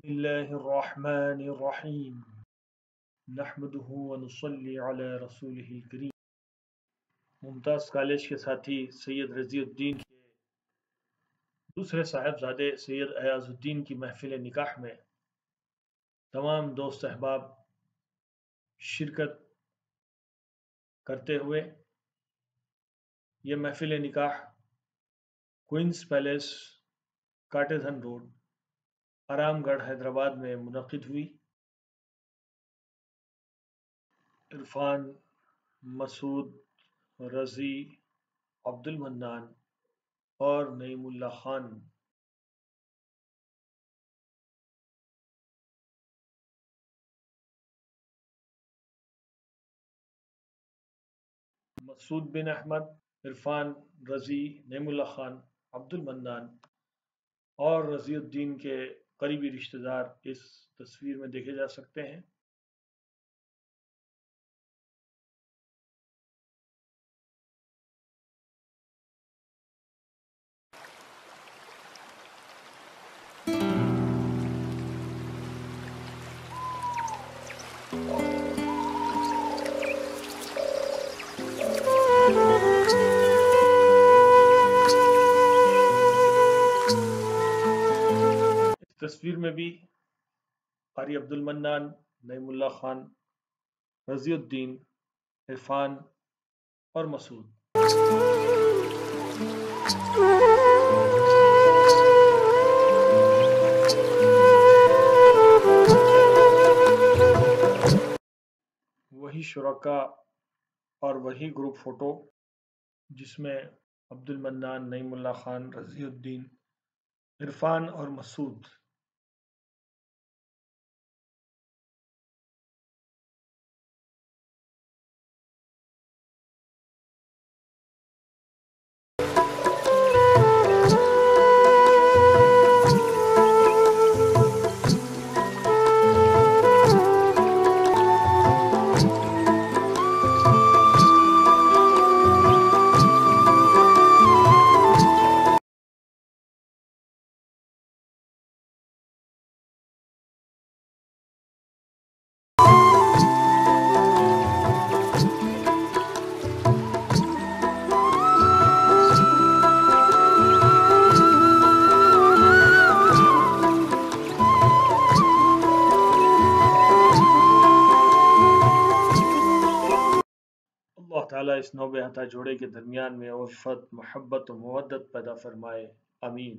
بسم الله الرحمن الرحیم نحمده ونصلي على رسوله الكریم ممتاز کالج کے ساتھی سید رضی الدین کے دوسرے صاحبزادے سید ایاز الدین کی محفل نکاح میں تمام دوست احباب شرکت کرتے ہوئے یہ محفل نکاح کوئنس پیلیس کاٹیزن روڈ آرام گڑھ حیدرآباد میں منعقد ہوئی۔ عرفان مسعود رضی عبد المنان اور نعیم اللہ خان۔ مسعود بن احمد، عرفان رضی، نعیم اللہ خان عبد المنان اور رضی الدین کے قریبی رشتہ دار اس تصویر میں دیکھے جا سکتے ہیں۔ تصویر میں بھی قاری عبد المنان نعیم اللہ خان، رضی الدین، عرفان اور مسعود۔ وہی شرکا اور وہی گروپ فوٹو جس میں عبد المنان نعیم اللہ خان، رضی الدین، عرفان اور مسعود تعالیٰ اس نوبے ہتھا جوڑے کے درمیان میں عرفت محبت و مودت پیدا فرمائے امین